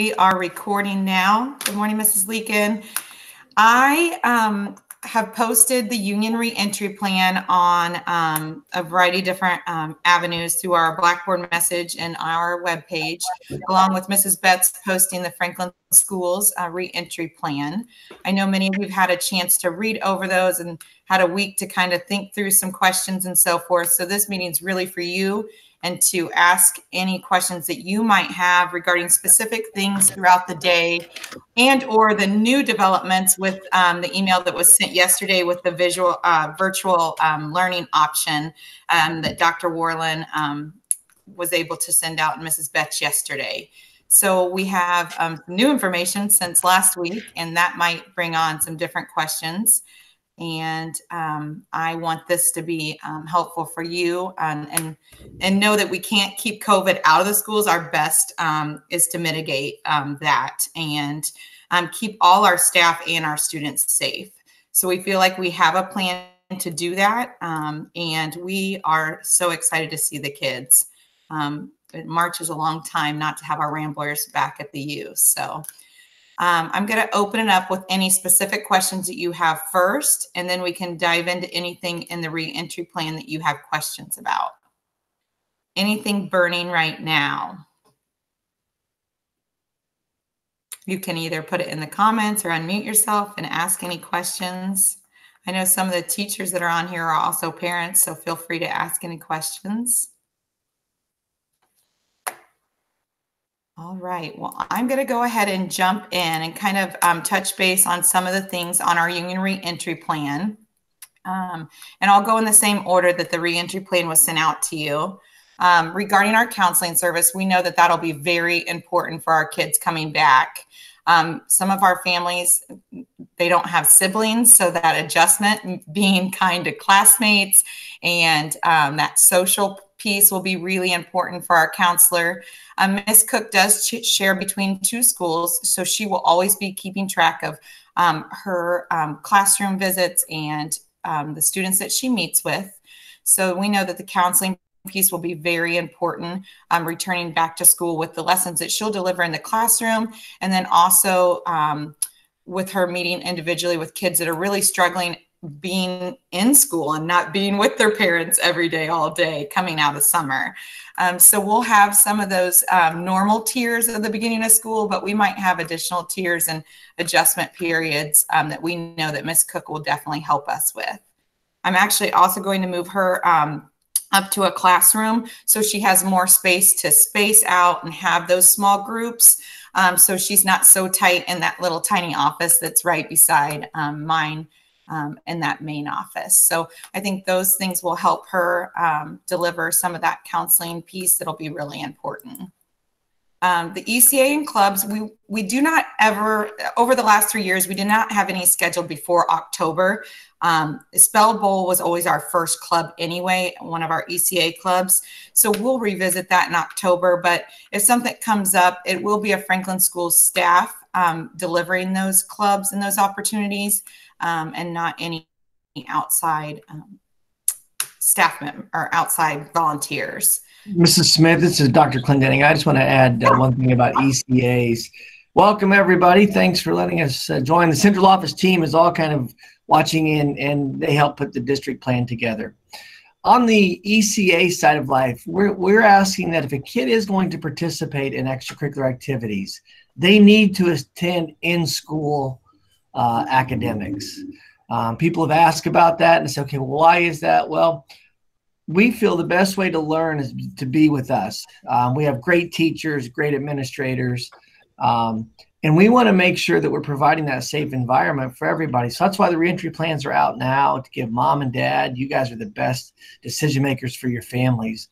We are recording now. Good morning, Mrs. Leakin. I um, have posted the union reentry plan on um, a variety of different um, avenues through our Blackboard message and our webpage, along with Mrs. Betts posting the Franklin Schools uh, reentry plan. I know many of you have had a chance to read over those and had a week to kind of think through some questions and so forth. So this meeting is really for you and to ask any questions that you might have regarding specific things throughout the day and or the new developments with um, the email that was sent yesterday with the visual uh, virtual um, learning option um, that Dr. Warland um, was able to send out and Mrs. Betts yesterday. So we have um, new information since last week, and that might bring on some different questions and um, I want this to be um, helpful for you um, and and know that we can't keep COVID out of the schools. Our best um, is to mitigate um, that and um, keep all our staff and our students safe. So we feel like we have a plan to do that, and we are so excited to see the kids. March is a long time not to have our Ramblers back at the U. So. Um, I'm going to open it up with any specific questions that you have first, and then we can dive into anything in the reentry plan that you have questions about. Anything burning right now? You can either put it in the comments or unmute yourself and ask any questions. I know some of the teachers that are on here are also parents, so feel free to ask any questions. All right. Well, I'm going to go ahead and jump in and kind of um, touch base on some of the things on our union reentry plan. Um, and I'll go in the same order that the reentry plan was sent out to you. Um, regarding our counseling service, we know that that'll be very important for our kids coming back. Um, some of our families, they don't have siblings, so that adjustment, being kind to classmates, and um, that social piece will be really important for our counselor. Um, Miss Cook does share between two schools, so she will always be keeping track of um, her um, classroom visits and um, the students that she meets with. So we know that the counseling piece will be very important um, returning back to school with the lessons that she'll deliver in the classroom and then also um, with her meeting individually with kids that are really struggling being in school and not being with their parents every day, all day, coming out of summer. Um, so we'll have some of those um, normal tiers at the beginning of school, but we might have additional tiers and adjustment periods um, that we know that Miss Cook will definitely help us with. I'm actually also going to move her um, up to a classroom so she has more space to space out and have those small groups. Um, so she's not so tight in that little tiny office that's right beside um, mine um, in that main office. So I think those things will help her um, deliver some of that counseling piece that'll be really important. Um, the ECA and clubs, we we do not ever over the last three years we did not have any scheduled before October. Um, Spell Bowl was always our first club anyway, one of our ECA clubs. So we'll revisit that in October. But if something comes up, it will be a Franklin School staff um, delivering those clubs and those opportunities um, and not any outside um, staff member or outside volunteers. Mrs. Smith, this is Dr. Clendenning. I just want to add uh, one thing about ECAs. Welcome, everybody. Thanks for letting us uh, join. The central office team is all kind of watching in, and they help put the district plan together. On the ECA side of life, we're, we're asking that if a kid is going to participate in extracurricular activities, they need to attend in school uh, academics. Um, people have asked about that and say, okay, well, why is that? Well, we feel the best way to learn is to be with us. Um, we have great teachers, great administrators, um, and we want to make sure that we're providing that safe environment for everybody. So that's why the reentry plans are out now to give mom and dad, you guys are the best decision makers for your families.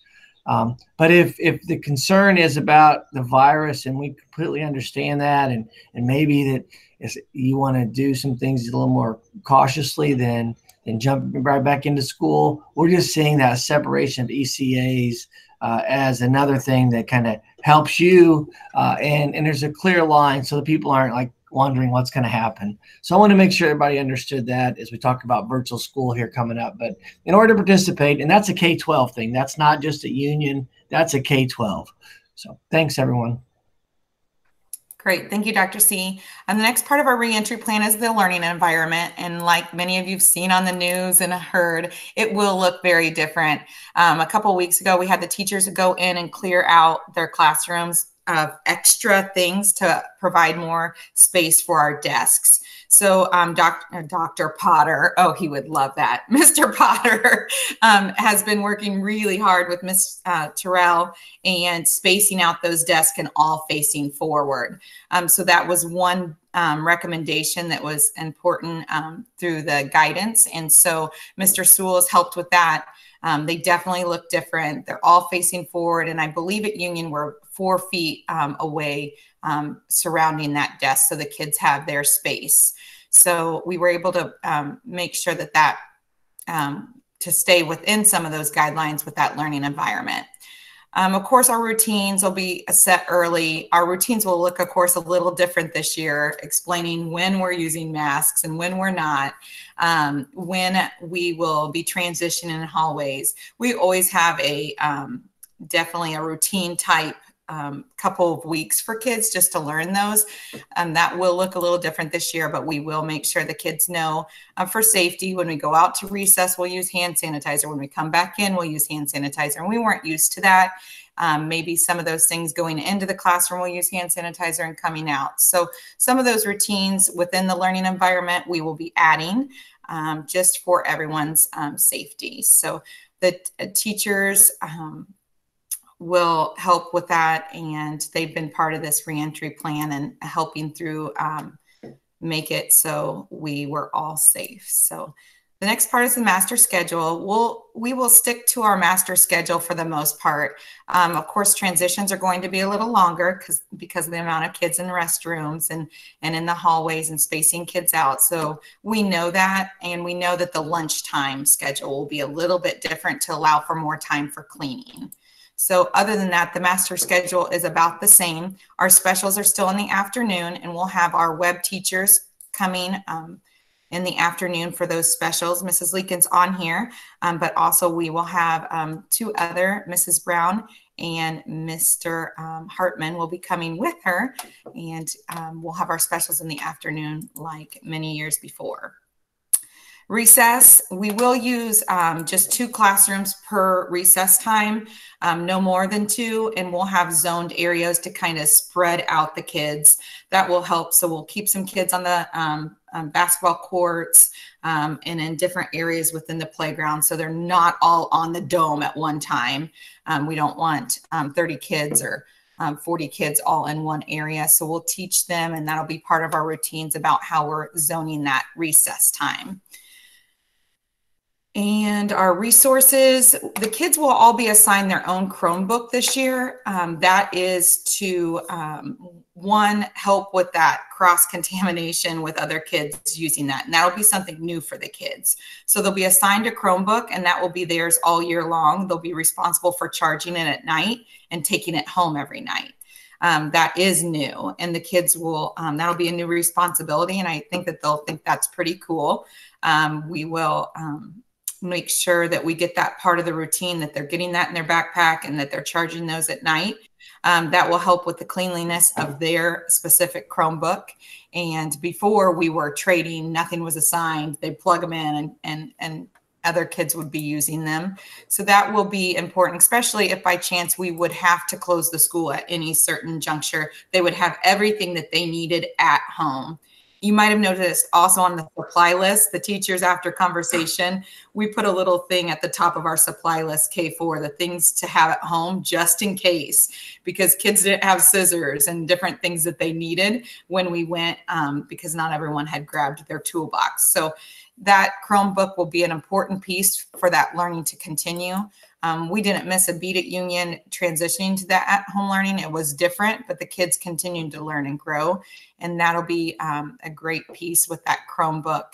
Um, but if if the concern is about the virus, and we completely understand that, and and maybe that if you want to do some things a little more cautiously than than jumping right back into school. We're just seeing that separation of ECAs uh, as another thing that kind of helps you, uh, and and there's a clear line so the people aren't like wondering what's going to happen. So I want to make sure everybody understood that as we talk about virtual school here coming up. But in order to participate, and that's a K 12 thing, that's not just a union, that's a K 12. So thanks, everyone. Great. Thank you, Dr. C. And the next part of our reentry plan is the learning environment. And like many of you've seen on the news and heard, it will look very different. Um, a couple weeks ago, we had the teachers go in and clear out their classrooms of extra things to provide more space for our desks. So um, Dr. Dr. Potter, oh, he would love that. Mr. Potter um, has been working really hard with Miss uh, Terrell and spacing out those desks and all facing forward. Um, so that was one um, recommendation that was important um, through the guidance. And so Mr. Sewell has helped with that. Um, they definitely look different. They're all facing forward. And I believe at Union, we're four feet um, away um, surrounding that desk so the kids have their space. So we were able to um, make sure that that um, to stay within some of those guidelines with that learning environment. Um, of course, our routines will be set early. Our routines will look, of course, a little different this year, explaining when we're using masks and when we're not, um, when we will be transitioning in hallways. We always have a definitely a routine type um, couple of weeks for kids just to learn those. Um, that will look a little different this year, but we will make sure the kids know uh, for safety when we go out to recess, we'll use hand sanitizer. When we come back in, we'll use hand sanitizer. And we weren't used to that. Um, maybe some of those things going into the classroom, we'll use hand sanitizer and coming out. So some of those routines within the learning environment, we will be adding um, just for everyone's um, safety. So the uh, teachers, um, will help with that. And they've been part of this reentry plan and helping through um, make it so we were all safe. So the next part is the master schedule. We'll we will stick to our master schedule for the most part. Um, of course, transitions are going to be a little longer because because of the amount of kids in restrooms and and in the hallways and spacing kids out. So we know that, and we know that the lunchtime schedule will be a little bit different to allow for more time for cleaning. So other than that, the master schedule is about the same. Our specials are still in the afternoon and we'll have our web teachers coming um, in the afternoon for those specials. Mrs. Leakin's on here, um, but also we will have um, two other, Mrs. Brown and Mr. Um, Hartman will be coming with her and um, we'll have our specials in the afternoon like many years before. Recess, we will use um, just two classrooms per recess time, um, no more than two, and we'll have zoned areas to kind of spread out the kids. That will help. So we'll keep some kids on the um, um basketball courts um, and in different areas within the playground. So they're not all on the dome at one time. Um, we don't want 30 kids or um, 40 kids all in one area. So we'll teach them, and that'll be part of our routines about how we're zoning that recess time and our resources. The kids will all be assigned their own Chromebook this year. Um, that is to, um, one, help with that cross contamination with other kids using that. And that'll be something new for the kids. So they'll be assigned a Chromebook and that will be theirs all year long. They'll be responsible for charging it at night and taking it home every night. Um, that is new and the kids will um, that'll be a new responsibility and i think that they'll think that's pretty cool um, we will um, make sure that we get that part of the routine that they're getting that in their backpack and that they're charging those at night. Um, that will help with the cleanliness of their specific Chromebook. And before we were trading, nothing was assigned. They plug them in and, and, and other kids would be using them. So that will be important, especially if by chance we would have to close the school at any certain juncture. They would have everything that they needed at home you might have noticed also on the supply list, the teachers after conversation, we put a little thing at the top of our supply list, K4, the things to have at home just in case, because kids didn't have scissors and different things that they needed when we went, um, because not everyone had grabbed their toolbox. So that Chromebook will be an important piece for that learning to continue. Um, we didn't miss a beat at Union transitioning to that at home learning. It was different, but the kids continued to learn and grow. And that'll be um, a great piece with that Chromebook.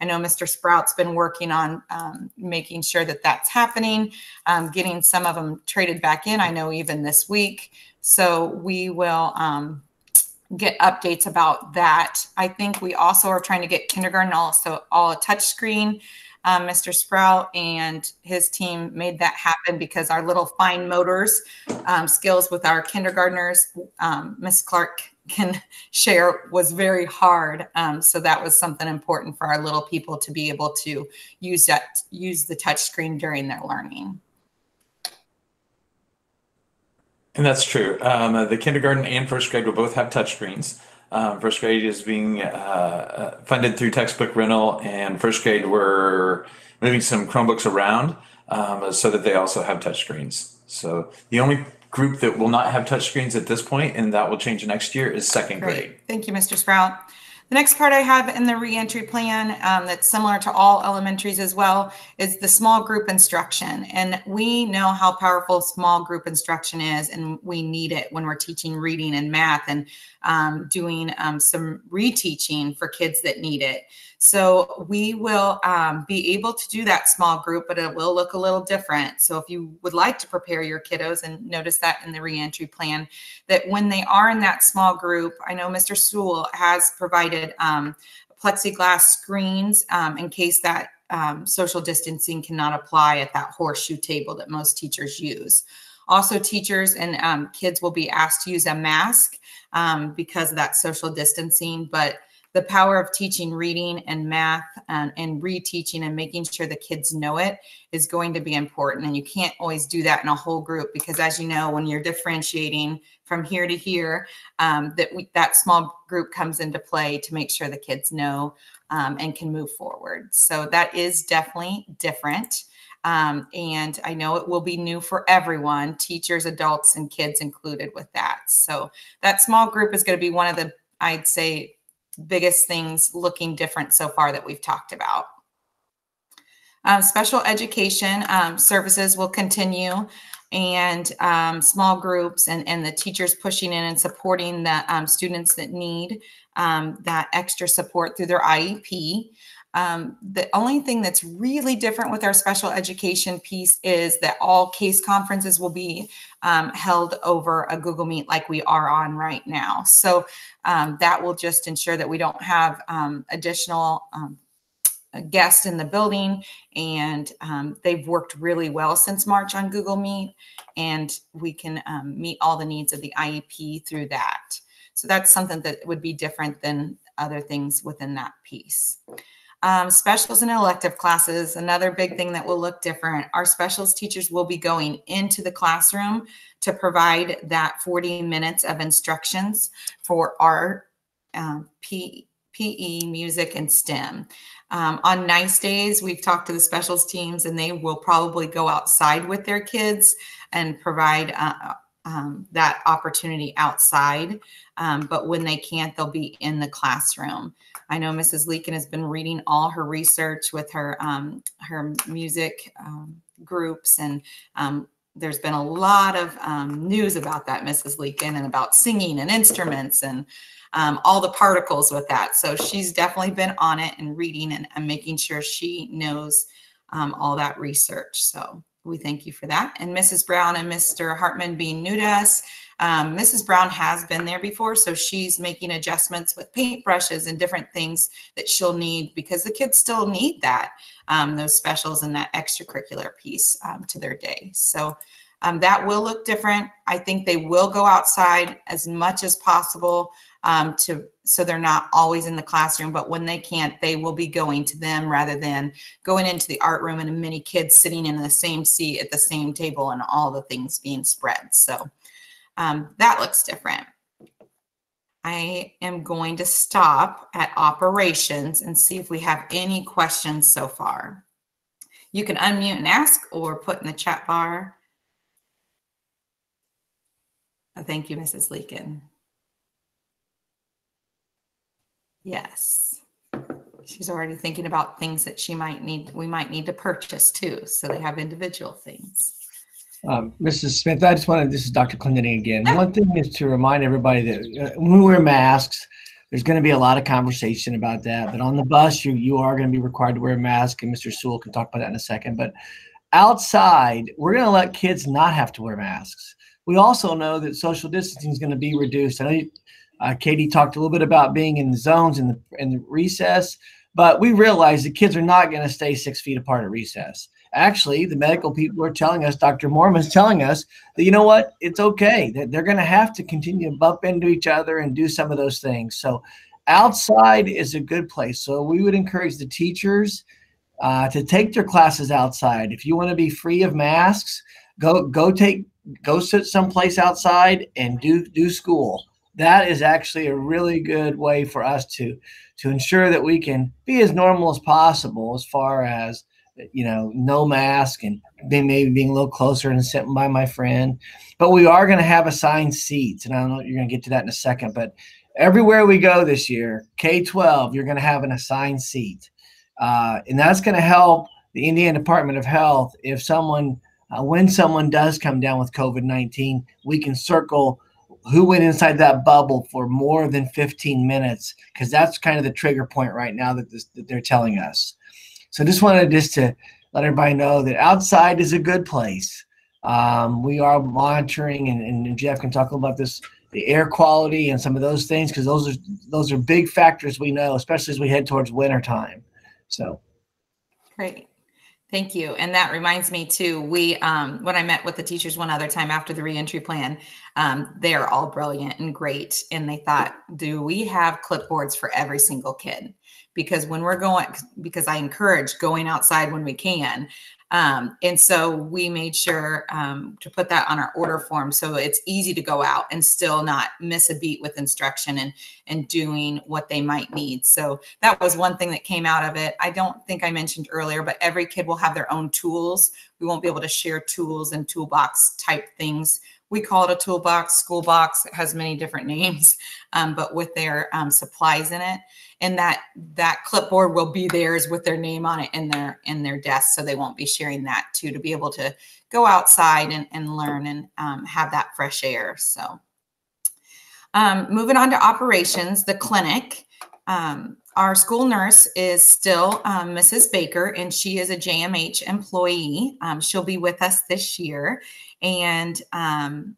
I know Mr. Sprout's been working on um, making sure that that's happening, um, getting some of them traded back in. I know even this week. So we will um, get updates about that. I think we also are trying to get kindergarten also all a touch screen um, Mr. Sprout and his team made that happen because our little fine motors um, skills with our kindergartners, um, Miss Clark can share was very hard. Um, so that was something important for our little people to be able to use that use the touch screen during their learning. And that's true. Um, the kindergarten and first grade will both have touchscreens. Um, first grade is being uh, uh, funded through textbook rental, and first grade we're moving some Chromebooks around um, so that they also have touchscreens. So the only group that will not have touchscreens at this point, and that will change next year, is second Great. grade. Thank you, Mr. Sprout. The next part I have in the reentry plan um, that's similar to all elementaries as well is the small group instruction. And we know how powerful small group instruction is, and we need it when we're teaching reading and math and um, doing um, some reteaching for kids that need it. So we will um, be able to do that small group, but it will look a little different. So if you would like to prepare your kiddos and notice that in the reentry plan, that when they are in that small group, I know Mr. Sewell has provided um, plexiglass screens um, in case that um, social distancing cannot apply at that horseshoe table that most teachers use. Also, teachers and um, kids will be asked to use a mask um, because of that social distancing, but the power of teaching reading and math and, and reteaching and making sure the kids know it is going to be important. And you can't always do that in a whole group because, as you know, when you're differentiating from here to here, um, that we, that small group comes into play to make sure the kids know um, and can move forward. So that is definitely different. Um, and I know it will be new for everyone, teachers, adults, and kids included with that. So that small group is going to be one of the, I'd say, biggest things looking different so far that we've talked about. Um, special education um, services will continue and um, small groups and, and the teachers pushing in and supporting the um, students that need um, that extra support through their IEP. Um, the only thing that's really different with our special education piece is that all case conferences will be um, held over a Google Meet like we are on right now. So um, that will just ensure that we don't have um, additional um, guests in the building. And um, they've worked really well since March on Google Meet, and we can meet all the needs of the IEP through that. So that's something that would be different than other things within that piece. Um, specials and elective classes, another big thing that will look different. Our specials teachers will be going into the classroom to provide that 40 minutes of instructions for art, um, P, PE, music, and STEM. Um, on nice days, we've talked to the specials teams and they will probably go outside with their kids and provide uh, um, that opportunity outside. Um, but when they can't, they'll be in the classroom. I know Mrs. Leakin has been reading all her research with her um, her music um, groups, and um, there's been a lot of um, news about that, Mrs. Leakin, and about singing and instruments and all the particles with that. So she's definitely been on it and reading and, and making sure she knows um, all that research. So we thank you for that. And Mrs. Brown and Mr. Hartman being new to us, um, Mrs. Brown has been there before, so she's making adjustments with paintbrushes and different things that she'll need because the kids still need that, um, those specials and that extracurricular piece um, to their day. So um, that will look different. I think they will go outside as much as possible um, to so they're not always in the classroom, but when they can't, they will be going to them rather than going into the art room and many kids sitting in the same seat at the same table and all the things being spread. So um, that looks different. I am going to stop at operations and see if we have any questions so far. You can unmute and ask or put in the chat bar. Oh, thank you, Mrs. Leakin. Yes. She's already thinking about things that she might need, we might need to purchase too. So they have individual things. Um, Mrs. Smith, I just wanted, this is Dr. Clendenning again. One thing is to remind everybody that uh, when we wear masks, there's going to be a lot of conversation about that. But on the bus, you you are going to be required to wear a mask, and Mr. Sewell can talk about that in a second. But outside, we're going to let kids not have to wear masks. We also know that social distancing is going to be reduced. I know you, uh, Katie talked a little bit about being in the zones in the in the recess, but we realize the kids are not going to stay six feet apart at recess. actually, the medical people are telling us, Dr. Moorman's telling us that, you know what, it's okay, that they're going to have to continue to bump into each other and do some of those things. So, outside is a good place. So, we would encourage the teachers uh, to take their classes outside. If you want to be free of masks, go go take go sit someplace outside and do do school. That is actually a really good way for us to to ensure that we can be as normal as possible as far as you know no mask and maybe being a little closer and sitting by my friend. But we are going to have assigned seats and i don't know you're going to get to that in a second but everywhere we go this year k-12 you're going to have an assigned seat. Uh, and that's going to help the indiana department of health. If someone uh, when someone does come down with COVID 19, we can circle who went inside that bubble for more than 15 minutes because that's kind of the trigger point right now that, this, that they're telling us. So just wanted just to let everybody know that outside is a good place. Um, we are monitoring, and, and Jeff can talk about this, the air quality and some of those things because those are those are big factors we know, especially as we head towards winter time. So great. Thank you. And that reminds me too, we, um, when I met with the teachers one other time after the reentry plan, um, they're all brilliant and great. And they thought, do we have clipboards for every single kid? Because when we're going, because I encourage going outside when we can, um, and so we made sure um, to put that on our order form so it's easy to go out and still not miss a beat with instruction and and doing what they might need. So that was one thing that came out of it. I don't think I mentioned earlier, but every kid will have their own tools. We won't be able to share tools and toolbox type things we call it a toolbox, school box. It has many different names, um, but with their um, supplies in it and that that clipboard will be theirs with their name on it in their in their desk so they won't be sharing that too to be able to go outside and, and learn and um, have that fresh air so um, moving on to operations the clinic um, our school nurse is still um, Mrs. Baker, and she is a JMH employee. Um, she'll be with us this year, and um,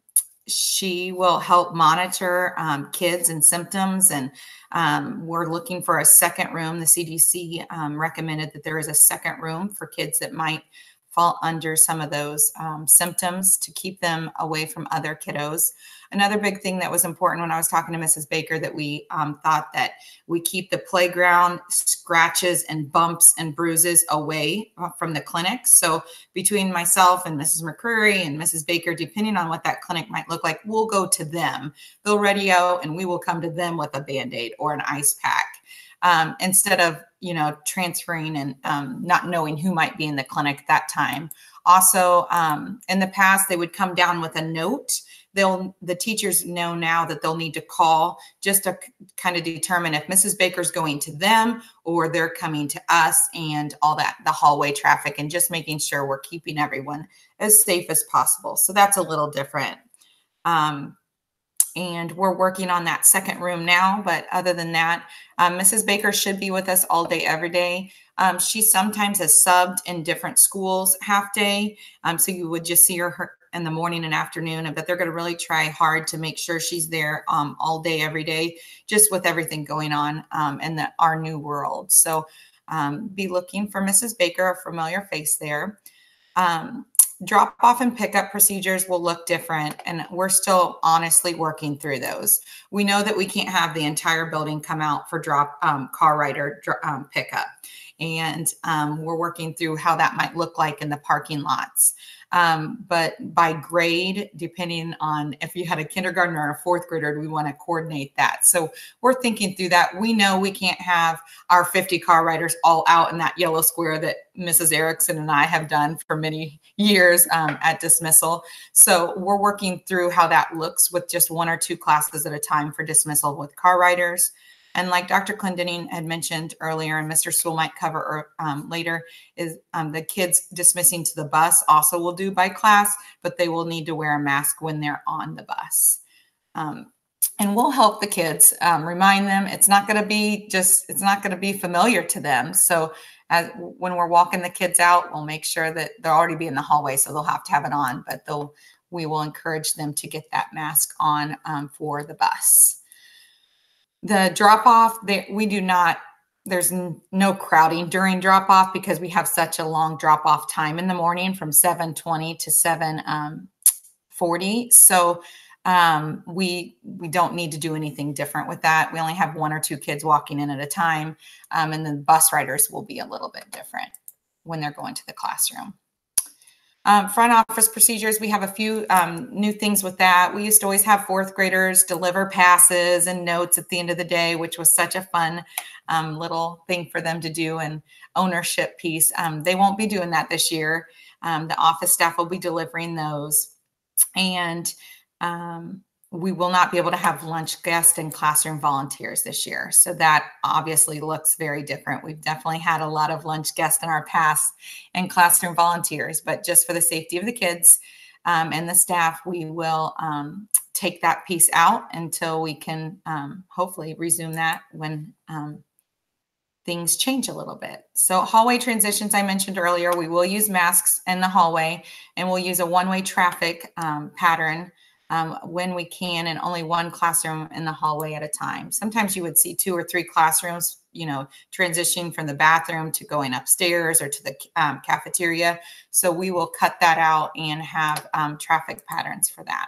she will help monitor um, kids and symptoms. And um, we're looking for a second room. The CDC um, recommended that there is a second room for kids that might fall under some of those um, symptoms to keep them away from other kiddos. Another big thing that was important when I was talking to Mrs. Baker that we um, thought that we keep the playground scratches and bumps and bruises away uh, from the clinic. So between myself and Mrs. McCreary and Mrs. Baker, depending on what that clinic might look like, we'll go to them. They'll ready out and we will come to them with a band-aid or an ice pack. Um, instead of you know transferring and um, not knowing who might be in the clinic that time also um, in the past they would come down with a note they'll the teachers know now that they'll need to call just to kind of determine if Mrs. Baker's going to them or they're coming to us and all that the hallway traffic and just making sure we're keeping everyone as safe as possible. So that's a little different. Um, and we're working on that second room now. But other than that, um, Mrs. Baker should be with us all day, every day. Um, she sometimes has subbed in different schools half day. Um, so you would just see her, her in the morning and afternoon, but they're going to really try hard to make sure she's there um, all day, every day, just with everything going on um, in the, our new world. So um, be looking for Mrs. Baker, a familiar face there. Um, drop off and pickup procedures will look different, and we're still honestly working through those. We know that we can't have the entire building come out for drop um, car rider um, pickup, and we're working through how that might look like in the parking lots. Um, but by grade, depending on if you had a kindergartner or a fourth grader, we want to coordinate that. So we're thinking through that. We know we can't have our 50 car riders all out in that yellow square that Mrs. Erickson and I have done for many years um, at dismissal. So we're working through how that looks with just one or two classes at a time for dismissal with car riders. And like Dr. Clendenning had mentioned earlier, and Mr. Sewell might cover um, later, is um, the kids dismissing to the bus also will do by class, but they will need to wear a mask when they're on the bus. Um, and we'll help the kids um, remind them it's not going to be just it's not going to be familiar to them so as when we're walking the kids out we'll make sure that they'll already be in the hallway so they'll have to have it on but they'll we will encourage them to get that mask on um, for the bus the drop off, that we do not there's no crowding during drop off because we have such a long drop off time in the morning from 7:20 to 7:40. Um, so um, we we don't need to do anything different with that. We only have one or two kids walking in at a time, um, and then bus riders will be a little bit different when they're going to the classroom. Um, front office procedures, we have a few um, new things with that. We used to always have fourth graders deliver passes and notes at the end of the day, which was such a fun um, little thing for them to do and ownership piece. Um, they won't be doing that this year. Um, the office staff will be delivering those. And um, we will not be able to have lunch guests and classroom volunteers this year. So that obviously looks very different. We've definitely had a lot of lunch guests in our past and classroom volunteers, but just for the safety of the kids um, and the staff, we will um, take that piece out until we can um, hopefully resume that when um, things change a little bit. So hallway transitions, I mentioned earlier, we will use masks in the hallway and we'll use a one-way traffic um, pattern um, when we can and only one classroom in the hallway at a time. Sometimes you would see two or three classrooms, you know, transitioning from the bathroom to going upstairs or to the um, cafeteria. So we will cut that out and have um, traffic patterns for that.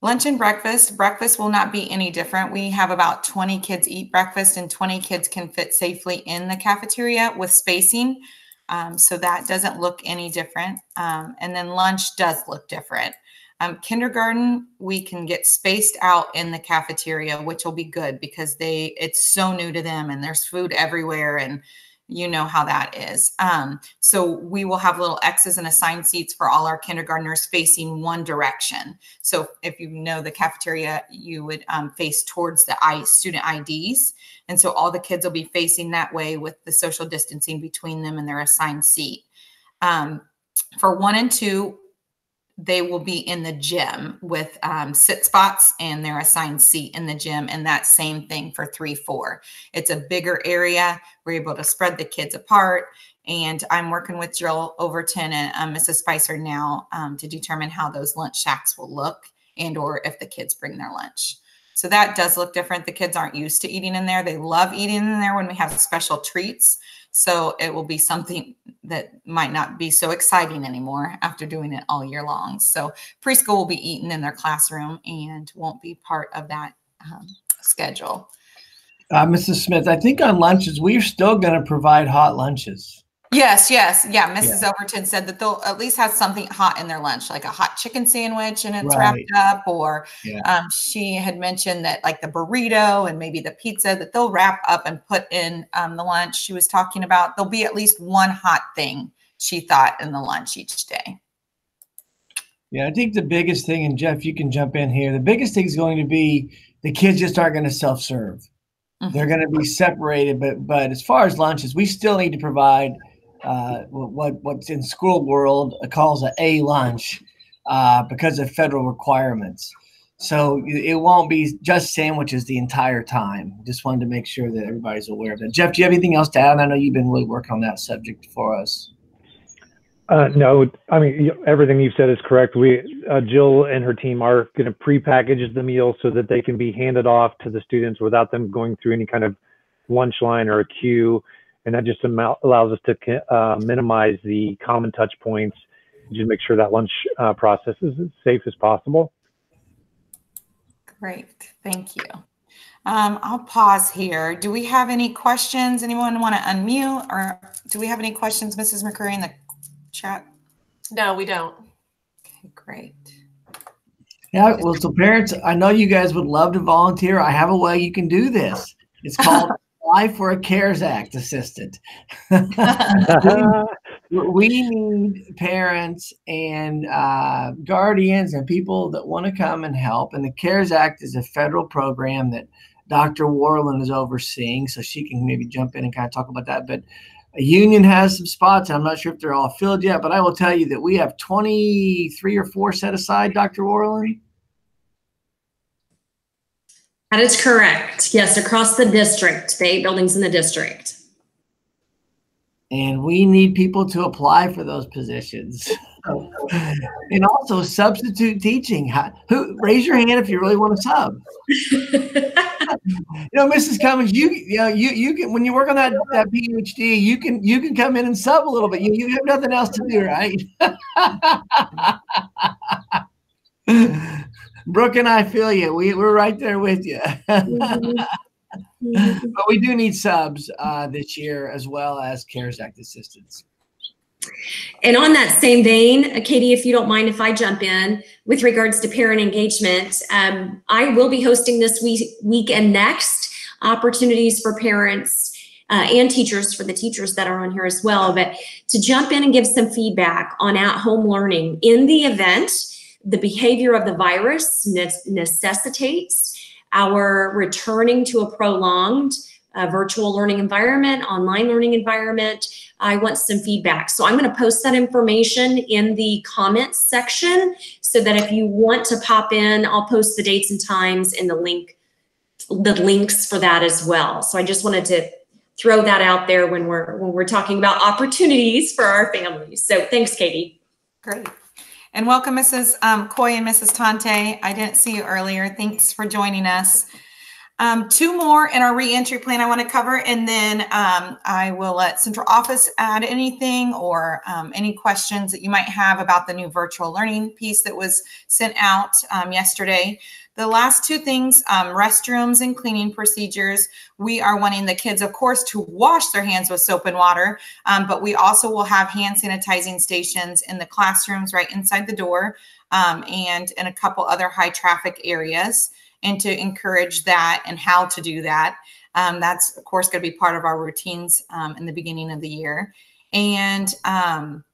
Lunch and breakfast. Breakfast will not be any different. We have about 20 kids eat breakfast and 20 kids can fit safely in the cafeteria with spacing. Um, so that doesn't look any different. Um, and then lunch does look different. Um, kindergarten, we can get spaced out in the cafeteria, which will be good because they it's so new to them and there's food everywhere and you know how that is. Um, so we will have little X's and assigned seats for all our kindergartners facing one direction. So if you know the cafeteria, you would um, face towards the I, student IDs. And so all the kids will be facing that way with the social distancing between them and their assigned seat. Um, for one and two, they will be in the gym with um, sit spots and their assigned seat in the gym and that same thing for three four. It's a bigger area. We're able to spread the kids apart. And i'm working with jill overton and um, mrs spicer now um, to determine how those lunch shacks will look and or if the kids bring their lunch. So that does look different. The kids aren't used to eating in there. They love eating in there when we have special treats so it will be something that might not be so exciting anymore after doing it all year long. So preschool will be eaten in their classroom and won't be part of that um, schedule. Uh, Mrs. Smith, I think on lunches, we're still going to provide hot lunches. Yes, yes. Yeah. Mrs. Yeah. Overton said that they'll at least have something hot in their lunch, like a hot chicken sandwich and it's right. wrapped up. Or yeah. um, she had mentioned that like the burrito and maybe the pizza that they'll wrap up and put in um, the lunch. She was talking about there'll be at least one hot thing she thought in the lunch each day. Yeah, I think the biggest thing, and Jeff, you can jump in here. The biggest thing is going to be the kids just aren't going to self serve. Mm-hmm. They're going to be separated, but but as far as lunches, we still need to provide uh, what what's in school world calls a A lunch uh, because of federal requirements. So it won't be just sandwiches the entire time. Just wanted to make sure that everybody's aware of that. Jeff, do you have anything else to add? I know you've been really working on that subject for us. Uh, no, I mean everything you've said is correct. We uh, Jill and her team are going to pre-package the meals so that they can be handed off to the students without them going through any kind of lunch line or a queue and that just allows us to uh, minimize the common touch points just make sure that lunch uh, process is as safe as possible. Great, thank you. Um, I'll pause here. Do we have any questions? Anyone want to unmute or do we have any questions, Mrs. McCurry, in the chat? No, we don't. Okay, great. Yeah, well, so parents, I know you guys would love to volunteer. I have a way you can do this. It's called apply for a CARES Act assistant. we need parents and uh, guardians and people that want to come and help. And the CARES Act is a federal program that Dr. Warland is overseeing, so she can maybe jump in and kind of talk about that. But a union has some spots. I'm not sure if they're all filled yet, but I will tell you that we have 23 or four set aside, Dr. Warland. That is correct. Yes, across the district, the eight buildings in the district. and we need people to apply for those positions. and also substitute teaching. who raise your hand if you really want to sub? you know, Mrs. Cummings, you you know you you can when you work on that that PhD, you can you can come in and sub a little bit. You you have nothing else to do, right? Brooke and I feel you. We we're right there with you. Mm-hmm. but we do need subs uh, this year as well as CARES Act assistance. And on that same vein, Katie, if you don't mind if I jump in with regards to parent engagement, um, I will be hosting this week, week and next opportunities for parents uh, and teachers for the teachers that are on here as well. But to jump in and give some feedback on at home learning in the event, the behavior of the virus ne- necessitates our returning to a prolonged uh, virtual learning environment, online learning environment. I want some feedback. So I'm going to post that information in the comments section so that if you want to pop in, I'll post the dates and times and the link, the links for that as well. So I just wanted to throw that out there when we're when we're talking about opportunities for our families. So thanks, Katie. Great. And welcome, Mrs. Um, Coy and Mrs. Tante. I didn't see you earlier. Thanks for joining us. Um, two more in our reentry plan I want to cover, and then um, I will let central office add anything or um, any questions that you might have about the new virtual learning piece that was sent out um, yesterday. The last two things, um, restrooms and cleaning procedures, we are wanting the kids, of course, to wash their hands with soap and water, um, but we also will have hand sanitizing stations in the classrooms right inside the door and in a couple other high traffic areas and to encourage that and how to do that. Um, that's, of course, going to be part of our routines um, in the beginning of the year. And um,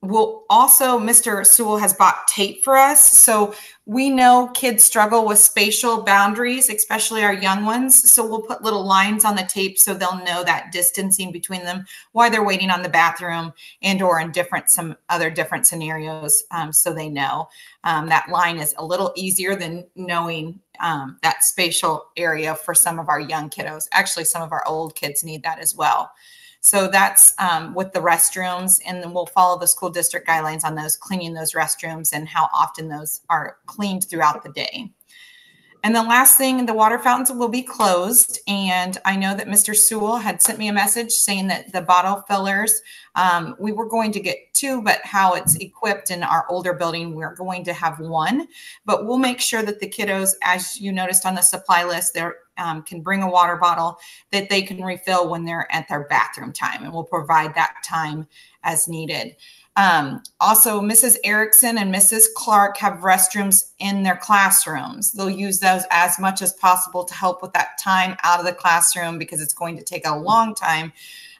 we'll also, Mr. Sewell has bought tape for us. So we know kids struggle with spatial boundaries, especially our young ones. So we'll put little lines on the tape so they'll know that distancing between them while they're waiting on the bathroom and or in different, some other different scenarios um, so they know. Um, that line is a little easier than knowing um, that spatial area for some of our young kiddos. Actually, some of our old kids need that as well. So that's um, with the restrooms, and then we'll follow the school district guidelines on those cleaning those restrooms and how often those are cleaned throughout the day. And the last thing, the water fountains will be closed. And I know that Mr. Sewell had sent me a message saying that the bottle fillers, um, we were going to get two, but how it's equipped in our older building, we're going to have one. But we'll make sure that the kiddos, as you noticed on the supply list, they um, can bring a water bottle that they can refill when they're at their bathroom time. And we'll provide that time as needed. Um, also, Mrs. Erickson and Mrs. Clark have restrooms in their classrooms. They'll use those as much as possible to help with that time out of the classroom because it's going to take a long time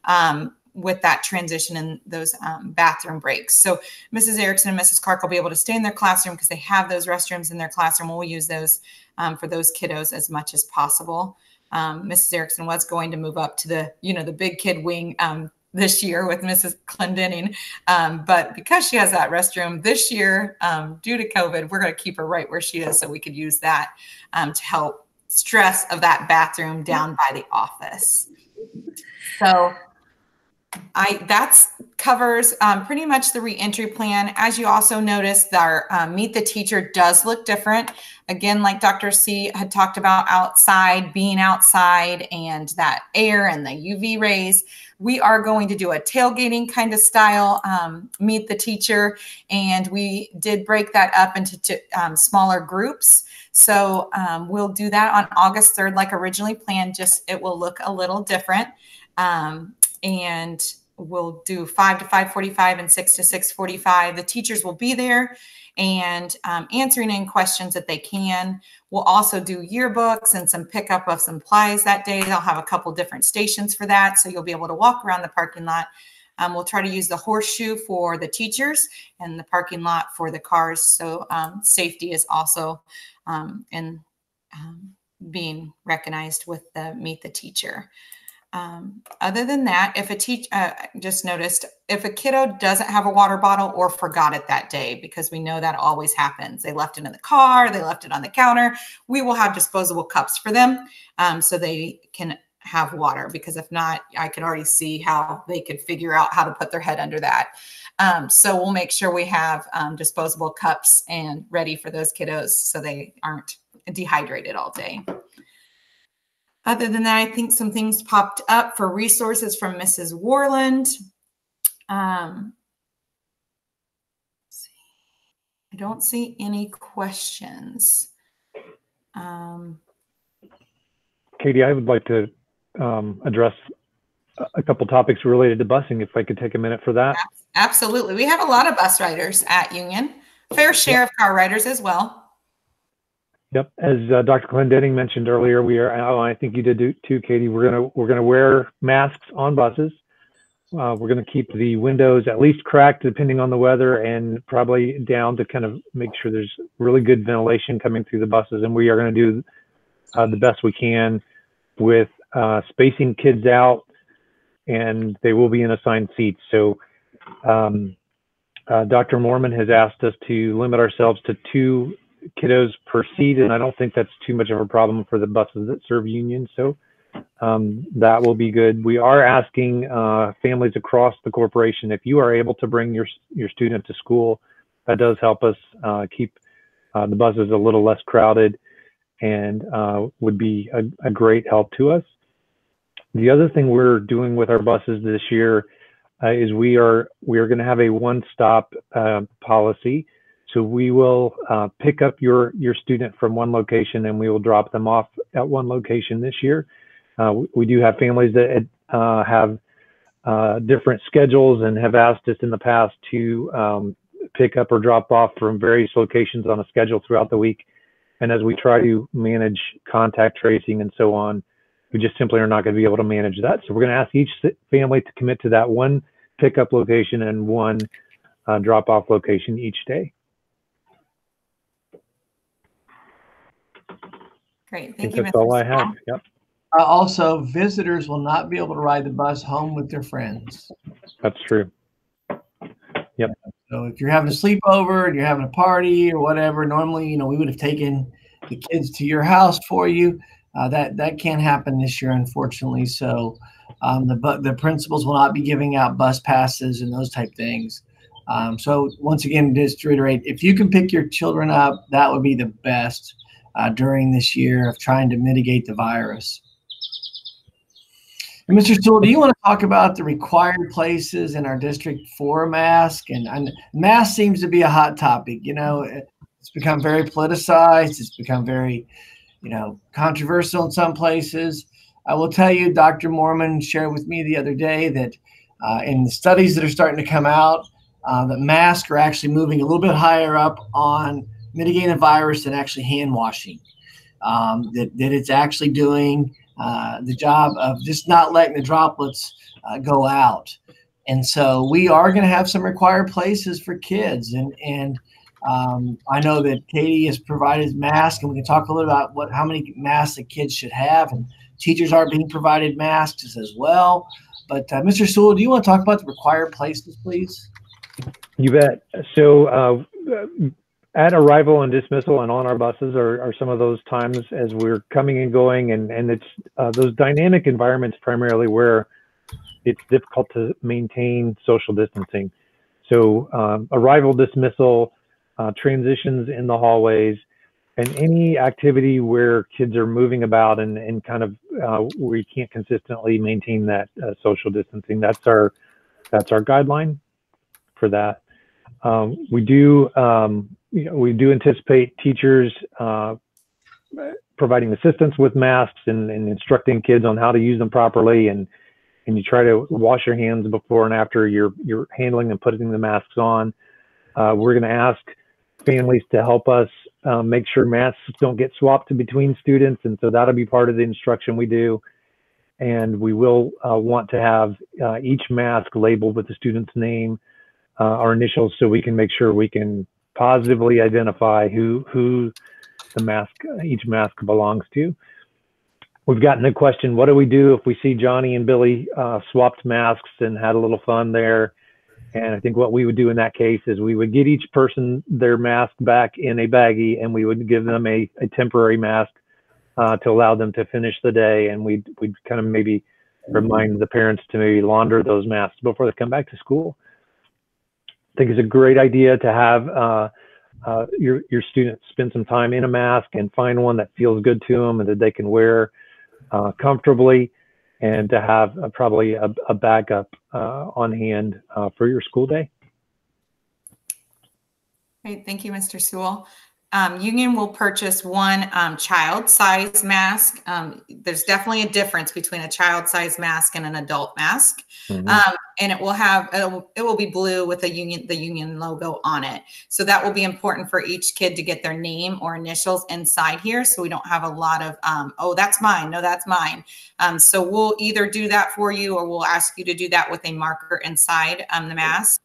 um, with that transition and those um, bathroom breaks. So Mrs. Erickson and Mrs. Clark will be able to stay in their classroom because they have those restrooms in their classroom. We'll use those um, for those kiddos as much as possible. Um, Mrs. Erickson was going to move up to the, you know, the big kid wing um, this year with Mrs. Clendenning. Um, but because she has that restroom this year, um, due to COVID, we're going to keep her right where she is so we could use that um, to help stress of that bathroom down by the office. So I that's covers um, pretty much the reentry plan. As you also noticed, our um, Meet the Teacher does look different. Again, like Dr. C had talked about outside, being outside and that air and the UV rays we are going to do a tailgating kind of style um, meet the teacher and we did break that up into um, smaller groups so um, we'll do that on august 3rd like originally planned just it will look a little different um, and we'll do 5 to 5.45 and 6 to 6.45 the teachers will be there and um, answering any questions that they can. We'll also do yearbooks and some pickup of supplies that day. They'll have a couple different stations for that. So you'll be able to walk around the parking lot. Um, we'll try to use the horseshoe for the teachers and the parking lot for the cars. So um, safety is also um, in um, being recognized with the Meet the Teacher. Um, other than that, if a teach, uh, just noticed if a kiddo doesn't have a water bottle or forgot it that day, because we know that always happens. They left it in the car, they left it on the counter. We will have disposable cups for them, um, so they can have water because if not, I could already see how they could figure out how to put their head under that. Um, so we'll make sure we have um, disposable cups and ready for those kiddos so they aren't dehydrated all day. Other than that, I think some things popped up for resources from Mrs. Warland. Um, I don't see any questions. Um, Katie, I would like to um, address a couple topics related to busing, if I could take a minute for that. absolutely. We have a lot of bus riders at Union, fair share of car riders as well. Yep, as uh, Dr. Clendening mentioned earlier, we are. Oh, I think you did too, Katie. We're gonna we're gonna wear masks on buses. Uh, we're gonna keep the windows at least cracked, depending on the weather, and probably down to kind of make sure there's really good ventilation coming through the buses. And we are gonna do uh, the best we can with uh, spacing kids out, and they will be in assigned seats. So. Um, uh, Dr. Moorman has asked us to limit ourselves to two kiddos per seat, and I don't think that's too much of a problem for the buses that serve Union. So um, that will be good. We are asking uh, families across the corporation if you are able to bring your your student to school. That does help us uh, keep uh, the buses a little less crowded, and uh, would be a, a great help to us. The other thing we're doing with our buses this year uh, is we are we are going to have a one-stop uh, policy. So we will uh, pick up your your student from one location and we will drop them off at one location this year. Uh, we do have families that uh, have uh, different schedules and have asked us in the past to um, pick up or drop off from various locations on a schedule throughout the week. And as we try to manage contact tracing and so on, we just simply are not going to be able to manage that. So we're going to ask each family to commit to that one pickup location and one uh, drop off location each day. Great. Thank think you, that's all I have. Yep, Uh, also, visitors will not be able to ride the bus home with their friends. that's true. Yep. So if you're having a sleepover and you're having a party or whatever, normally, you know, we would have taken the kids to your house for you. Uh, that that can't happen this year, unfortunately. So um, the bu- the principals will not be giving out bus passes and those type things. Um, so once again, just to reiterate, if you can pick your children up, that would be the best uh, during this year of trying to mitigate the virus. And Mr. Sewell, do you want to talk about the required places in our district for a mask? And, and mask seems to be a hot topic. You know, it's become very politicized. It's become very, you know, controversial in some places. I will tell you, Dr. Moorman shared with me the other day that uh, in the studies that are starting to come out, uh, that masks are actually moving a little bit higher up on mitigating the virus than actually hand washing. Um, that, that it's actually doing uh, the job of just not letting the droplets uh, go out. And so we are going to have some required places for kids. And, and um, I know that Katie has provided masks, and we can talk a little about what how many masks the kids should have. And teachers are being provided masks as well. But uh, Mr. Sewell, do you want to talk about the required places, please? You bet. So uh, at arrival and dismissal and on our buses are, are some of those times as we're coming and going and, and it's uh, those dynamic environments primarily where it's difficult to maintain social distancing. So um, arrival, dismissal, uh, transitions in the hallways, and any activity where kids are moving about and, and kind of uh, we can't consistently maintain that uh, social distancing. That's our that's our guideline for that. Um, we do um, you know, we do anticipate teachers uh, providing assistance with masks and, and, instructing kids on how to use them properly and and you try to wash your hands before and after you're you're handling and putting the masks on. Uh, we're going to ask families to help us uh, make sure masks don't get swapped between students, and so that'll be part of the instruction we do. And we will uh, want to have uh, each mask labeled with the student's name, our initials, so we can make sure we can positively identify who who the mask each mask belongs to. We've gotten the question, what do we do if we see Johnny and Billy uh, swapped masks and had a little fun there? And I think what we would do in that case is we would get each person their mask back in a baggie and we would give them a, a temporary mask uh, to allow them to finish the day, and we we'd kind of maybe remind the parents to maybe launder those masks before they come back to school. I think it's a great idea to have uh, uh, your your students spend some time in a mask and find one that feels good to them and that they can wear uh, comfortably, and to have uh, probably a, a backup uh, on hand uh, for your school day. Great, thank you, Mr. Sewell. Um, Union will purchase one um, child size mask. Um, there's definitely a difference between a child size mask and an adult mask. Mhm. Um, and it will have, it will, it will be blue with a union, the union logo on it. So that will be important for each kid to get their name or initials inside here. So we don't have a lot of, um, oh, that's mine. No, that's mine. Um, so we'll either do that for you or we'll ask you to do that with a marker inside um, the mask.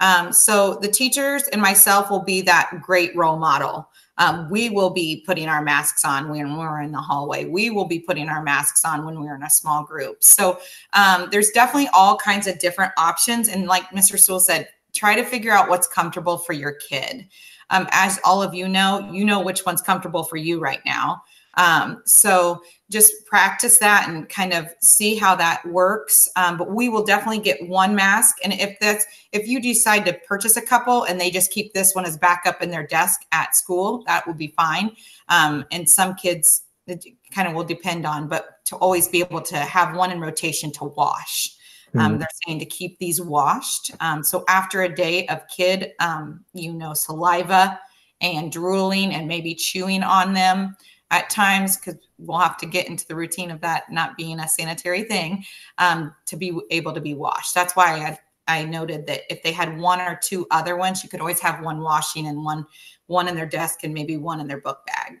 Um, so the teachers and myself will be that great role model. Um, we will be putting our masks on when we're in the hallway. We will be putting our masks on when we're in a small group. So um, there's definitely all kinds of different options. And like Mr. Sewell said, try to figure out what's comfortable for your kid. Um, as all of you know, you know which one's comfortable for you right now. Um, so just practice that and kind of see how that works. Um, but we will definitely get one mask. And if that's, if you decide to purchase a couple and they just keep this one as backup in their desk at school, that will be fine. Um, and some kids, it kind of will depend on, but to always be able to have one in rotation to wash. Um, Mhm. they're saying to keep these washed. Um, so after a day of kid, um, you know, saliva and drooling and maybe chewing on them at times, because we'll have to get into the routine of that not being a sanitary thing, um, to be able to be washed. That's why I, I noted that if they had one or two other ones, you could always have one washing and one one in their desk and maybe one in their book bag.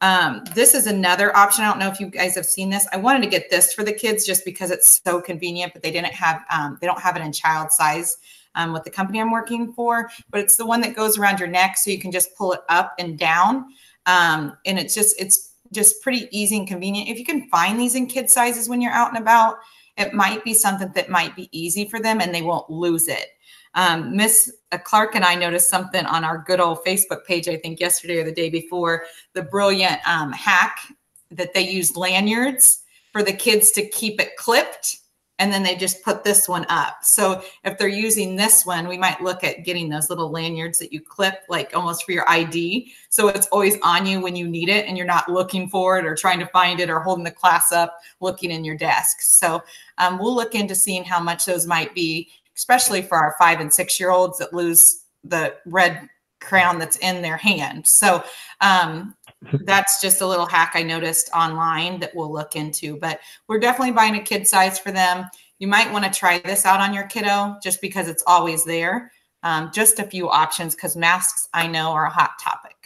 Um, this is another option. I don't know if you guys have seen this. I wanted to get this for the kids just because it's so convenient, but they didn't have, um, they don't have it in child size um, with the company I'm working for, but it's the one that goes around your neck so you can just pull it up and down. Um, and it's just, it's just pretty easy and convenient. If you can find these in kid sizes when you're out and about, it might be something that might be easy for them and they won't lose it. Um, Miss uh, Clark and I noticed something on our good old Facebook page, I think yesterday or the day before, the brilliant um, hack that they used lanyards for the kids to keep it clipped. And then they just put this one up. So if they're using this one, we might look at getting those little lanyards that you clip, like almost for your ID. So it's always on you when you need it and you're not looking for it or trying to find it or holding the class up looking in your desk. So um, we'll look into seeing how much those might be especially for our five and six year olds that lose the red crown that's in their hand. So um, that's just a little hack I noticed online that we'll look into. But we're definitely buying a kid size for them. You might want to try this out on your kiddo just because it's always there. Um, just a few options because masks I know are a hot topic.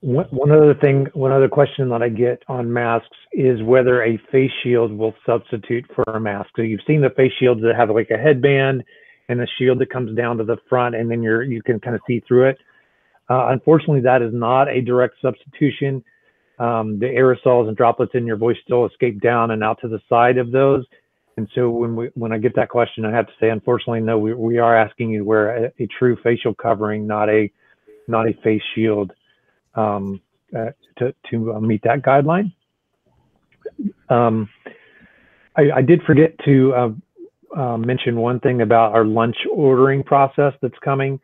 One, one other thing, one other question that I get on masks is whether a face shield will substitute for a mask. So you've seen the face shields that have like a headband and a shield that comes down to the front, and then you're you can kind of see through it. Uh, unfortunately, that is not a direct substitution. Um, the aerosols and droplets in your voice still escape down and out to the side of those. And so when we when I get that question, I have to say, unfortunately, no, we, we are asking you to wear a, a true facial covering, not a not a face shield um, uh, to, to uh, meet that guideline. Um, I, I, did forget to uh, uh, mention one thing about our lunch ordering process that's coming.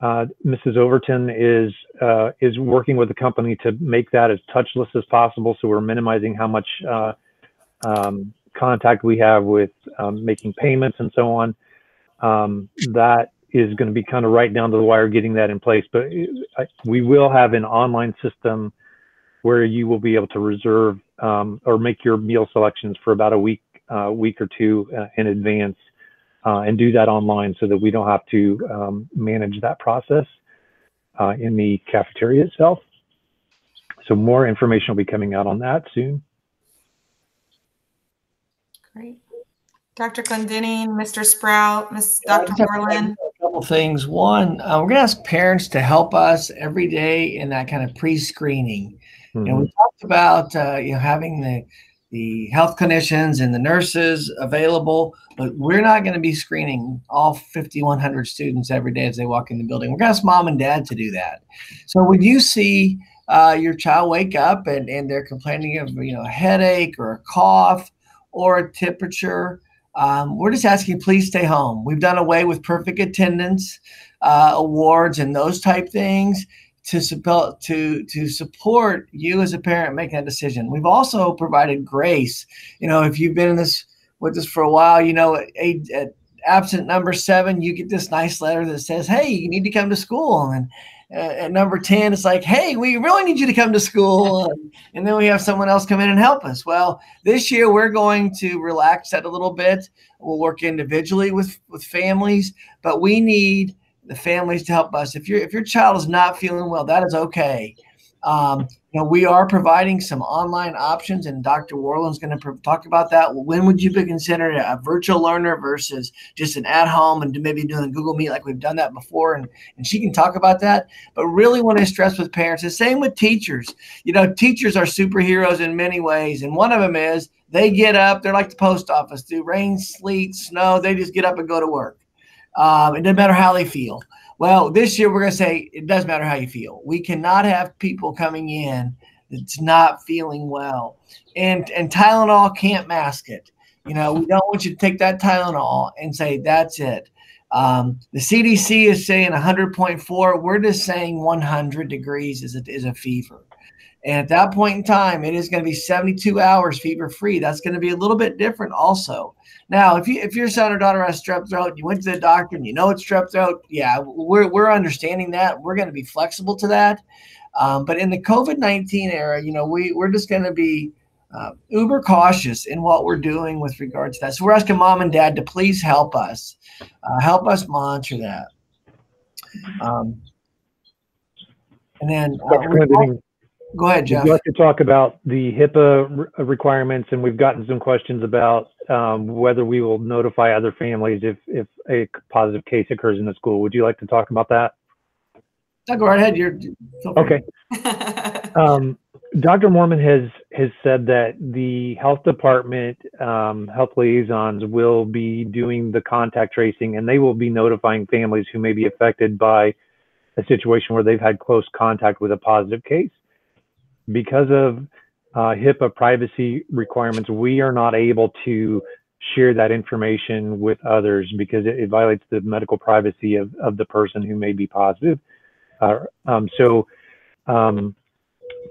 Uh, Mrs. Overton is uh, is working with the company to make that as touchless as possible, so we're minimizing how much uh, um, contact we have with um, making payments and so on. Um, that is going to be kind of right down to the wire getting that in place. But I, we will have an online system where you will be able to reserve um, or make your meal selections for about a week, uh, week or two uh, in advance, uh, and do that online so that we don't have to um, manage that process uh, in the cafeteria itself. So more information will be coming out on that soon. Great. Dr. Clendening, Mr. Sprout, Ms. Dr. Moreland. A couple things. One, uh, we're going to ask parents to help us every day in that kind of pre-screening. Mm-hmm. And we talked about uh, you know having the the health clinicians and the nurses available, but we're not going to be screening all 5,100 students every day as they walk in the building. We're going to ask mom and dad to do that. So when you see uh, your child wake up and, and they're complaining of you know a headache or a cough or a temperature, um, we're just asking please stay home. We've done away with perfect attendance uh, awards and those type things to support to to support you as a parent making a decision. We've also provided grace. You know, if you've been in this with us for a while, you know, a, a absent number seven, you get this nice letter that says, "Hey, you need to come to school," and uh, at number 10 it's like hey we really need you to come to school and, and, then we have someone else come in and help us well this year we're going to relax that a little bit we'll work individually with with families but we need the families to help us. If your if your child is not feeling well, that is okay. Um, you know, we are providing some online options, and Dr. Warland's going to talk about that. When would you be considered a virtual learner versus just an at home and maybe doing Google Meet like we've done that before? And, and she can talk about that. But really, what I stress with parents, the same with teachers. You know, teachers are superheroes in many ways, and one of them is they get up, they're like the post office, through rain, sleet, snow, they just get up and go to work. Um, it doesn't matter how they feel. Well, this year we're going to say it doesn't matter how you feel. We cannot have people coming in that's not feeling well, and and Tylenol can't mask it. You know, we don't want you to take that Tylenol and say that's it. Um, the CDC is saying 100.4. We're just saying 100 degrees is a, is a fever. And at that point in time, it is going to be 72 hours fever free. That's going to be a little bit different also. Now, if you if your son or daughter has strep throat, you went to the doctor and you know it's strep throat, yeah, we're we're understanding that. We're going to be flexible to that. Um, but in the COVID nineteen era, you know, we we're just going to be uh, uber cautious in what we're doing with regards to that. So we're asking mom and dad to please help us, uh, help us monitor that. Um, and then uh, Go ahead, Jeff. We'd like to talk about the HIPAA re- requirements, and we've gotten some questions about um, whether we will notify other families if, if a positive case occurs in the school. Would you like to talk about that? go right ahead. You're okay. um, Dr. Moorman has has said that the health department um, health liaisons will be doing the contact tracing, and they will be notifying families who may be affected by a situation where they've had close contact with a positive case because of uh, HIPAA privacy requirements, we are not able to share that information with others because it, it violates the medical privacy of, of the person who may be positive. Uh, um, so um,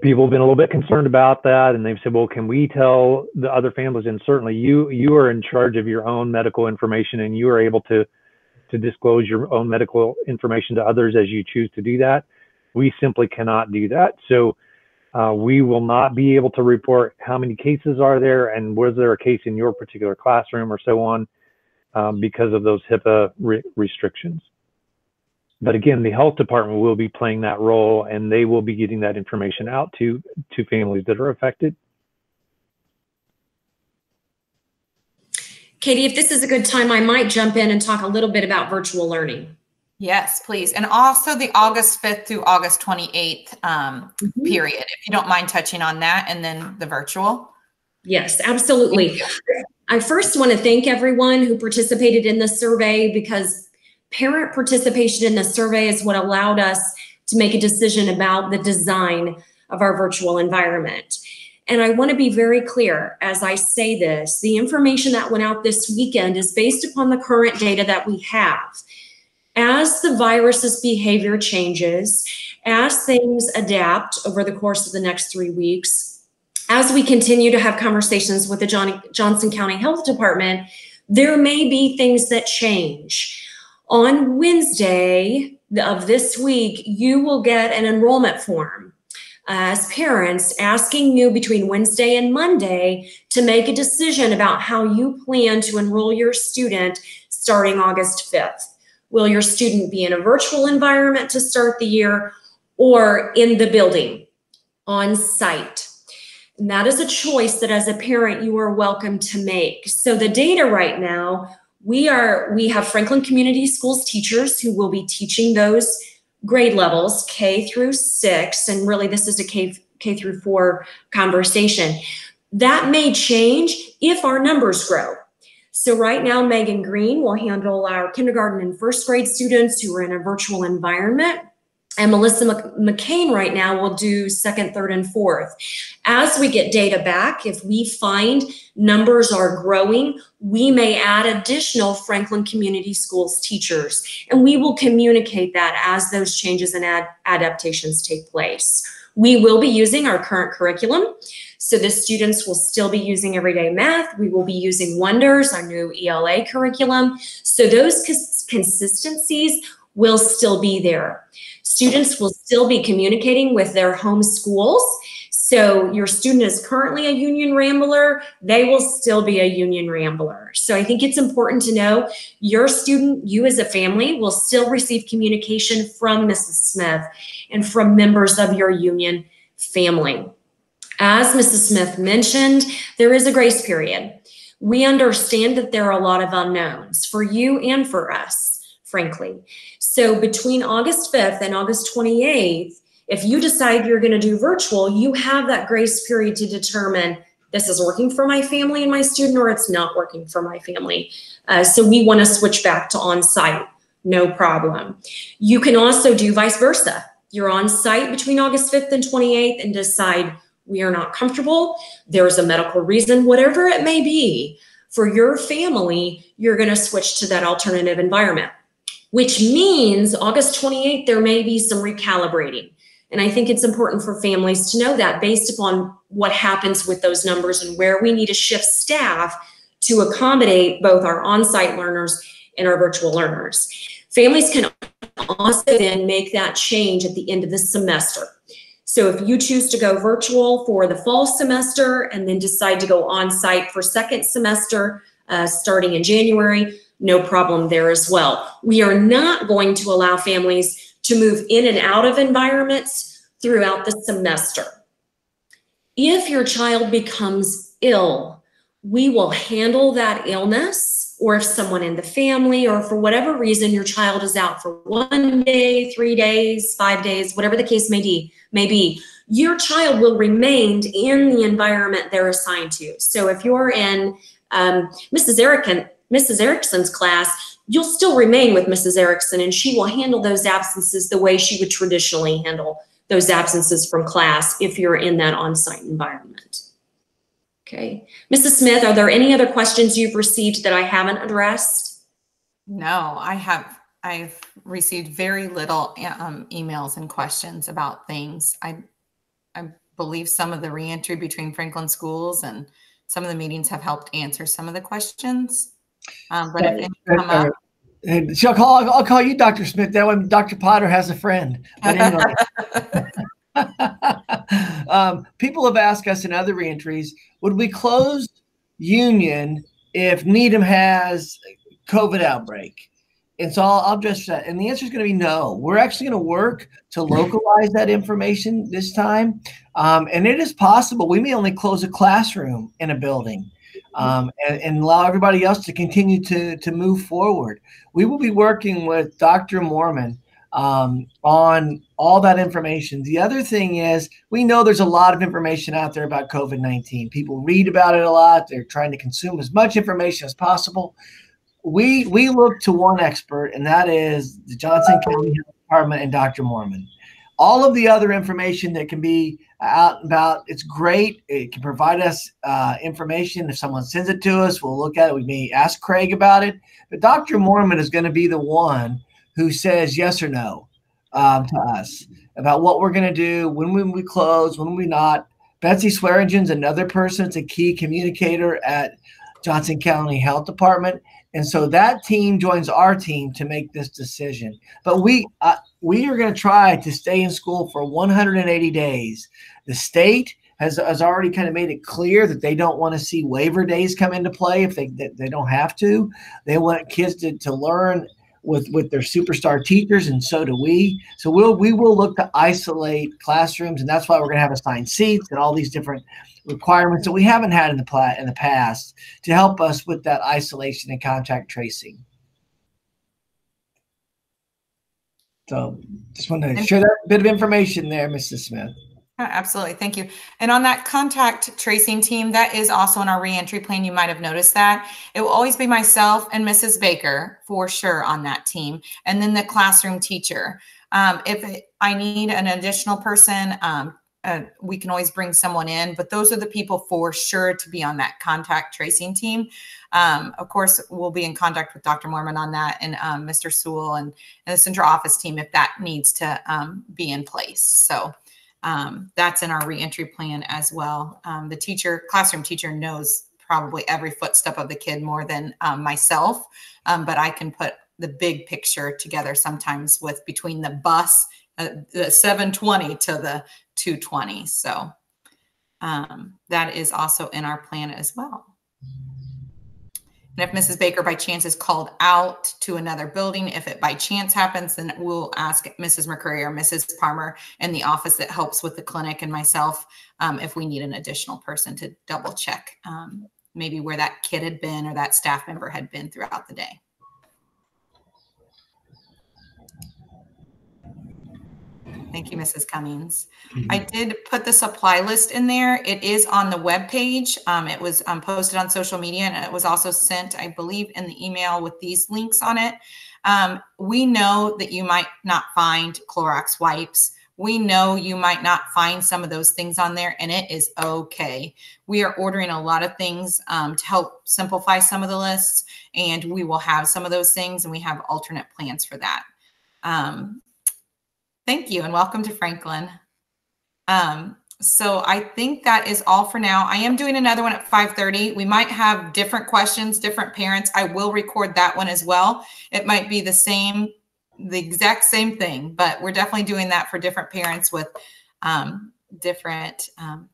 people have been a little bit concerned about that and they've said, well, can we tell the other families? And certainly you, you are in charge of your own medical information and you are able to, to disclose your own medical information to others as you choose to do that. We simply cannot do that. So uh, we will not be able to report how many cases are there and was there a case in your particular classroom or so on um, because of those HIPAA re restrictions. But again, the health department will be playing that role and they will be getting that information out to, to families that are affected. Katie, if this is a good time, I might jump in and talk a little bit about virtual learning. Yes, please. And also the August 5th through August 28th um, mm-hmm. period, if you don't mind touching on that, and then the virtual. Yes, absolutely. I first want to thank everyone who participated in the survey because parent participation in the survey is what allowed us to make a decision about the design of our virtual environment. And I want to be very clear as I say this the information that went out this weekend is based upon the current data that we have as the virus's behavior changes, as things adapt over the course of the next three weeks, as we continue to have conversations with the John, Johnson County Health Department, there may be things that change. On Wednesday of this week, you will get an enrollment form uh, as parents asking you between Wednesday and Monday to make a decision about how you plan to enroll your student starting August 5th. Will your student be in a virtual environment to start the year or in the building on site? And that is a choice that as a parent you are welcome to make. So the data right now, we are we have Franklin Community Schools teachers who will be teaching those grade levels K through 6 and really this is a K K through 4 conversation. That may change if our numbers grow. So right now, Megan Green will handle our kindergarten and first grade students who are in a virtual environment. and Melissa McCain right now will do second, third, and fourth. As we get data back, if we find numbers are growing, we may add additional Franklin Community Schools teachers, and we will communicate that as those changes and ad adaptations take place. We will be using our current curriculum. So the students will still be using everyday math. We will be using Wonders, our new ELA curriculum. So those consistencies will still be there. Students will still be communicating with their home schools. So your student is currently a Union Rambler, they will still be a Union Rambler. So I think it's important to know your student, you as a family, will still receive communication from Mrs. Smith and from members of your Union family. As Mrs. Smith mentioned, there is a grace period. We understand that there are a lot of unknowns for you and for us, frankly. So between August 5th and August 28th, if you decide you're going to do virtual, you have that grace period to determine this is working for my family and my student or it's not working for my family. Uh, so we want to switch back to on-site, no problem. You can also do vice versa. You're on site between August 5th and 28th and decide we are not comfortable, there's a medical reason, whatever it may be, for your family, you're going to switch to that alternative environment, which means August 28th, there may be some recalibrating. And I think it's important for families to know that based upon what happens with those numbers and where we need to shift staff to accommodate both our on-site learners and our virtual learners. Families can also then make that change at the end of the semester. So if you choose to go virtual for the fall semester and then decide to go on site for second semester uh, starting in January, no problem there as well. We are not going to allow families to move in and out of environments throughout the semester. If your child becomes ill, we will handle that illness or if someone in the family or for whatever reason your child is out for one day, three days, five days, whatever the case may be, may be, your child will remain in the environment they're assigned to. So if you're in um, Mrs. Erickson, Mrs. Erickson's class, you'll still remain with Mrs. Erickson and she will handle those absences the way she would traditionally handle those absences from class if you're in that on-site environment. Okay. Mrs. Smith, are there any other questions you've received that I haven't addressed? No, I have. I've received very little um, emails and questions about things. I, I believe some of the reentry between Franklin schools and some of the meetings have helped answer some of the questions. Um, but if come up, and so I'll call, I'll call you Dr. Smith. That way Dr. Potter has a friend. But anyway. um, people have asked us in other reentries, would we close Union if Needham has COVID outbreak? And so I'll, address that. And the answer is going to be no. We're actually going to work to localize that information this time. Um, and it is possible we may only close a classroom in a building um, and, and, allow everybody else to continue to, to move forward. We will be working with Dr. Moorman um, on all that information. The other thing is, we know there's a lot of information out there about COVID 19. People read about it a lot, they're trying to consume as much information as possible. We, we look to one expert, and that is the Johnson County Health Department and Dr. Moorman. All of the other information that can be out and about, it's great. It can provide us uh, information. If someone sends it to us, we'll look at it. We may ask Craig about it. But Dr. Moorman is going to be the one who says yes or no um, to us about what we're going to do, when we, we close, when we not. Betsy Swearingen's another person. It's a key communicator at Johnson County Health Department. And so that team joins our team to make this decision. But we uh, we are going to try to stay in school for 180 days. The state has, has already kind of made it clear that they don't want to see waiver days come into play if they they, they don't have to. They want kids to, to learn with with their superstar teachers, and so do we. So we'll we will look to isolate classrooms, and that's why we're going to have assigned seats and all these different requirements that we haven't had in the pla- in the past to help us with that isolation and contact tracing. So just wanted to share that bit of information there, Mrs. Smith. Absolutely. Thank you. And on that contact tracing team, that is also in our reentry plan. You might have noticed that. It will always be myself and Mrs. Baker for sure on that team, and then the classroom teacher. Um, if I need an additional person, um, uh, we can always bring someone in, but those are the people for sure to be on that contact tracing team. Um, of course, we'll be in contact with Dr. Moorman on that and um, Mr. Sewell and, and the central office team if that needs to um, be in place. So um, that's in our reentry plan as well. Um, the teacher, classroom teacher knows probably every footstep of the kid more than um, myself, um, but I can put the big picture together sometimes with between the bus, uh, the 720 to the 220. So um, that is also in our plan as well. And if Mrs. Baker by chance is called out to another building, if it by chance happens, then we'll ask Mrs. McCurry or Mrs. Palmer in the office that helps with the clinic and myself um, if we need an additional person to double check um, maybe where that kid had been or that staff member had been throughout the day. Thank you, Mrs. Cummings. I did put the supply list in there. It is on the web page. Um, it was um, posted on social media and it was also sent, I believe, in the email with these links on it. Um, we know that you might not find Clorox wipes. We know you might not find some of those things on there, and it is okay. We are ordering a lot of things um, to help simplify some of the lists, and we will have some of those things, and we have alternate plans for that. Um, thank you, and welcome to Franklin. Um, so I think that is all for now. I am doing another one at 5:30. We might have different questions, different parents. I will record that one as well. It might be the same the exact same thing, but we're definitely doing that for different parents with um, different um,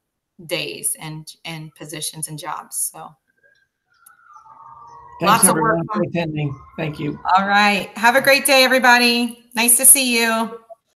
days and and positions and jobs. So Thanks Lots of work for attending. Thank you. all right, have a great day, everybody. Nice to see you.